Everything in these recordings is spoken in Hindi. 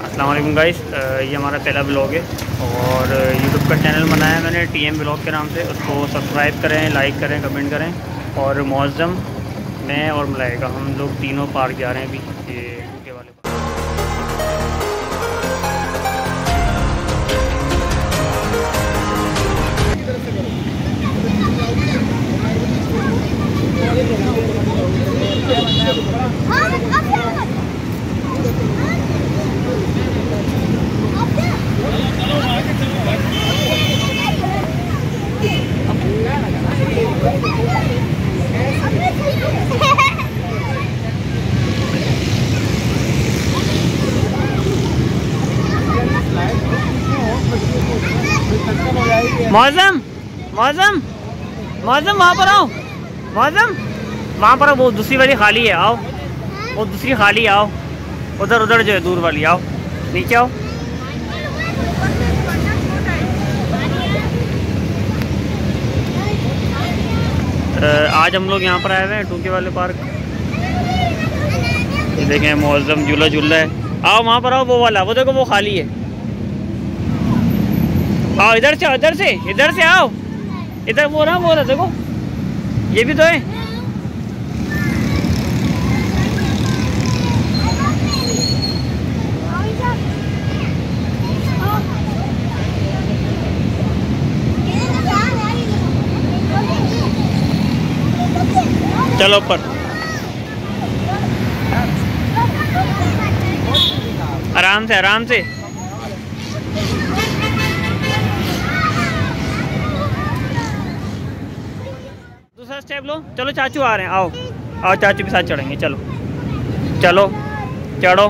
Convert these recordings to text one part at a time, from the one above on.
असलम गाइस ये हमारा पहला ब्लॉग है और यूट्यूब का चैनल बनाया है मैंने टी एम ब्लॉग के नाम से। उसको सब्सक्राइब करें, लाइक करें, कमेंट करें और मौज़म मैं और मलाइका, हम लोग तीनों पार्क जा रहे हैं अभी। ये मौजम मौजम मौजम वहाँ पर आओ मौजम वहाँ पर वो दूसरी वाली खाली है, आओ। वो दूसरी खाली आओ। उधर उधर जो है, दूर वाली, आओ। नीचे आओ। आज हम लोग यहाँ पर आए हुए हैं, टूके वाले पार्क। देखें मौजम झूला झूला है। आओ, वहाँ पर आओ, वो वाला, वो देखो, वो खाली है। आओ, इधर से इधर से इधर से आओ। इधर वो रहा वो रहा, देखो। ये भी तो है। चलो ऊपर। आराम से आराम से। दूसरा स्टेप लो। चलो चाचू आ रहे हैं, आओ। आओ, चाचू के साथ चढ़ेंगे, चलो। चलो, चढ़ो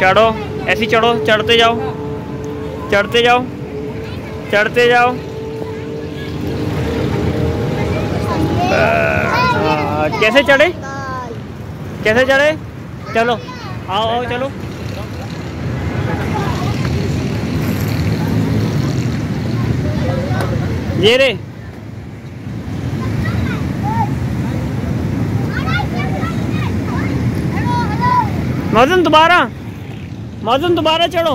चढ़ो, ऐसे चढ़ो, चढ़ते जाओ चढ़ते जाओ चढ़ते जाओ। कैसे चढ़े? कैसे चढ़े? चलो, आओ आओ, चलो। ये रे मौजन दोबारा। मौजन दोबारा चढ़ो।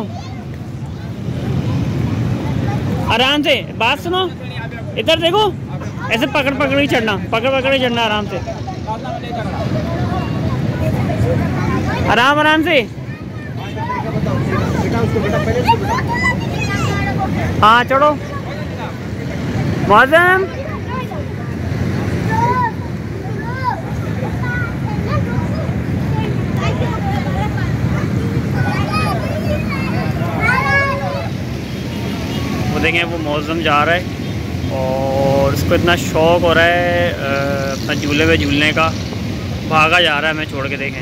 आराम से। बात सुनो। इधर देखो। ऐसे पकड़ पकड़ ही चढ़ना। पकड़ पकड़ ही चढ़ना आराम से। आराम आराम से। हाँ चढ़ो। मौजम देखें वो मौसम जा रहा है और उसको इतना शौक हो रहा है अपना झूले में झूलने का। भागा जा रहा है मैं छोड़ के देखें।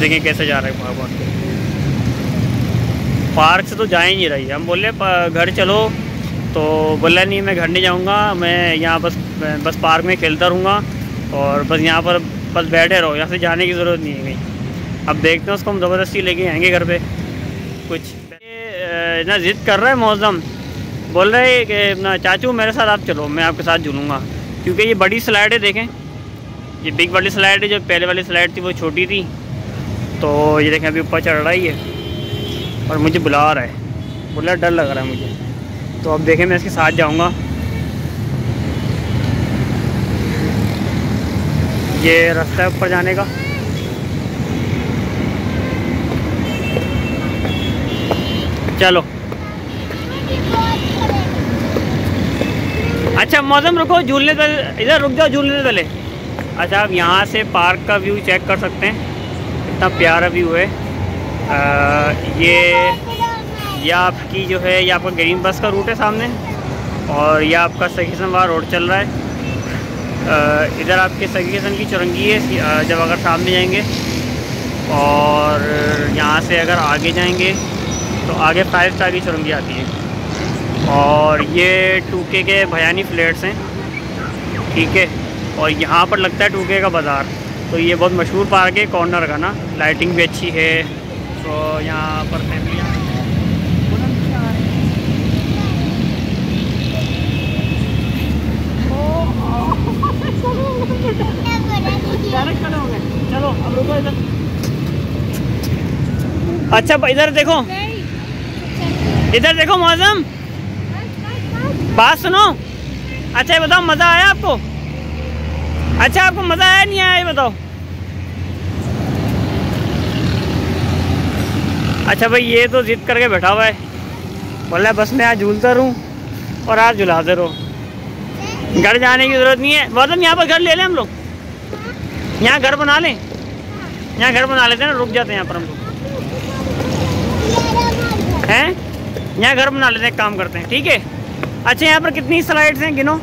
देखें कैसे जा रहा है भाग। भाग के पार्क से तो जा ही नहीं रही। हम बोले घर चलो। तो बोला, नहीं, मैं घर नहीं जाऊँगा। मैं यहाँ बस बस पार्क में खेलता रहूँगा और बस यहाँ पर, बस बैठे रहो। यहाँ से जाने की ज़रूरत नहीं है अब देखते हैं, उसको हम ज़बरदस्ती लेके आएँगे घर पे। कुछ इतना ज़िद कर रहा है मौसम। बोल रहे है कि ना चाचू, मेरे साथ आप चलो, मैं आपके साथ जुलूँगा। क्योंकि ये बड़ी स्लाइड है, देखें। ये बिग वाली स्लाइड है, जो पहले वाली स्लाइड थी, वो छोटी थी। तो ये देखें, अभी ऊपर चढ़ रहा ही है। और मुझे बुला रहा है। बोला डर लग रहा है मुझे। तो अब देखें, मैं इसके साथ जाऊँगा। ये रास्ता है ऊपर जाने का। चलो। अच्छा मौसम रुको झूलने दल इधर रुक जाओ झूलने तले अच्छा आप यहाँ से पार्क का व्यू चेक कर सकते हैं। इतना प्यारा व्यू है। आ, ये यह आपकी जो है ये आपका ग्रीन बस का रूट है सामने और यह आपका सखीसनवार रोड चल रहा है। इधर आपके सखीसन की चुरंगी है जब अगर सामने जाएँगे और यहाँ से अगर आगे जाएँगे तो आगे फाइव स्टार की चुरंगी आती है। और ये टूके के भयानी फ्लेट्स हैं। ठीक है? और यहाँ पर लगता है टूके का बाज़ार। तो ये बहुत मशहूर पार्क है कॉर्नर का ना। लाइटिंग भी अच्छी है। तो यहाँ पर हो। गए चलो अब रुको इधर। अच्छा इधर देखो। इधर देखो मौसम। बात सुनो। अच्छा ये बताओ, मज़ा आया आपको? अच्छा आपको मज़ा आया नहीं आया, ये बताओ? अच्छा भाई, ये तो जिद करके बैठा हुआ है। बोला, बस मैं आज झूलता रहूँ और आज झुलाते रहो। घर जाने की ज़रूरत नहीं है। मौसम यहाँ पर घर ले लें हम लोग। यहाँ घर बना लें। यहाँ घर बना लेते हैं ना, रुक जाते हैं यहाँ पर हम लोग। हैं? यहाँ घर बना लेते हैं काम करते हैं ठीक है? अच्छा यहाँ पर कितनी स्लाइड्स हैं गिनो?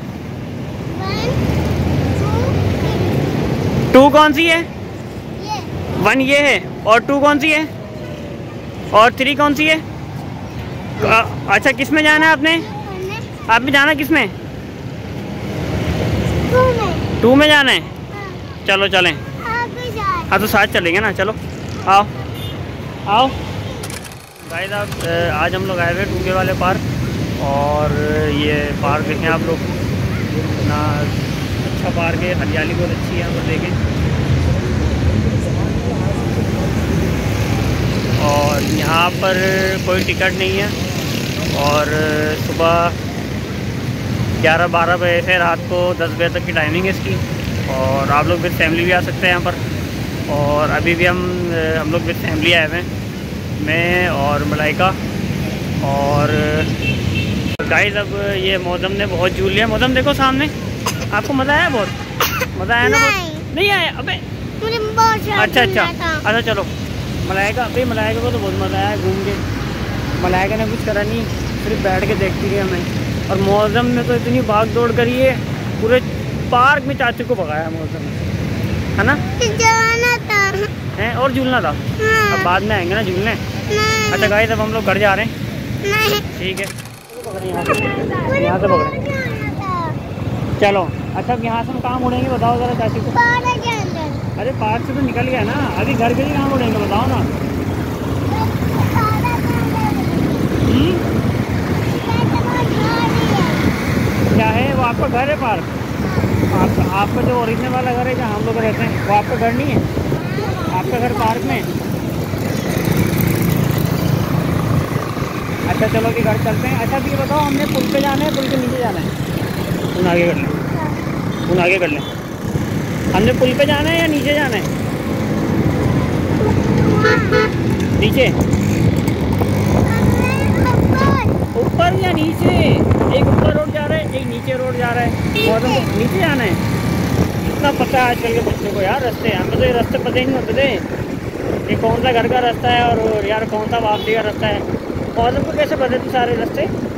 टू कौन सी है? वन ये है और टू कौन सी है? और थ्री कौन सी है? अच्छा किसमें जाना है आपने? आप भी जाना किसमें टू में जाना है? चलो चलें। हाँ तो साथ चलेंगे ना चलो। आओ। आओ। भाई साहब आज हम लोग आए हुए टूके वाले पार्क और ये पार्क देखें आप लोग। इतना अच्छा पार्क है, हरियाली बहुत अच्छी है पर देखें। और यहाँ पर कोई टिकट नहीं है और सुबह 11-12 बजे से रात को 10 बजे तक की टाइमिंग है इसकी और आप लोग विद फैमिली भी आ सकते हैं यहाँ पर। और अभी भी हम हम लोग विद फैमिली आए हुए हैं। मैं और मलाइका और गाइस अब ये मौसम ने बहुत झूल लिया। मौसम देखो सामने। आपको मज़ा आया बहुत? मज़ा आया ना नहीं। आया? अबे। मुझे बहुत अच्छा अच्छा। अच्छा चलो। मलाइका अभी मलाइका को तो बहुत मज़ा आया घूम के। मलाइका ने कुछ करा नहीं सिर्फ़ बैठ के देखती रही हमें। और मौसम ने तो इतनी भाग दौड़ करी है पूरे पार्क में चाचू को भगाया मौसम है ना? है और झूलना था। हाँ। अब बाद में आएँगे ना झूलने? अच्छा गाइस अब हम लोग घर जा रहे हैं। ठीक है। यहाँ से पकड़े। चलो। अच्छा अब यहाँ से हम कहाँ मुड़ेंगे बताओ ज़रा चाची को। अरे पार्क से तो निकल गया ना। अभी घर के लिए कहाँ मुड़ेंगे बताओ ना। हम्म? है क्या है? वो आपका घर है पार्क? आप, आपका जो ओरिजिनल वाला घर है जहाँ हम लोग रहते हैं वो आपका घर नहीं है? घर पार्क में। अच्छा चलो कि घर चलते हैं। अच्छा तो ये बताओ, हमने पुल पे जाना है, पुल के नीचे जाना है? उन आगे कर लें उन आगे कर लें। हमने पुल पे जाना है या नीचे जाना है? नीचे। ऊपर या नीचे? एक ऊपर रोड जा रहा है, एक नीचे रोड जा रहा है। और नीचे जाना है। इतना पता है आजकल के बच्चों को, यार, रास्ते हमें तो ये रास्ते पता ही नहीं होते थे। ये कौन सा घर का रास्ता है और यार कौन सा वापसी का रास्ता है? और उनको कैसे पता थे सारे रास्ते?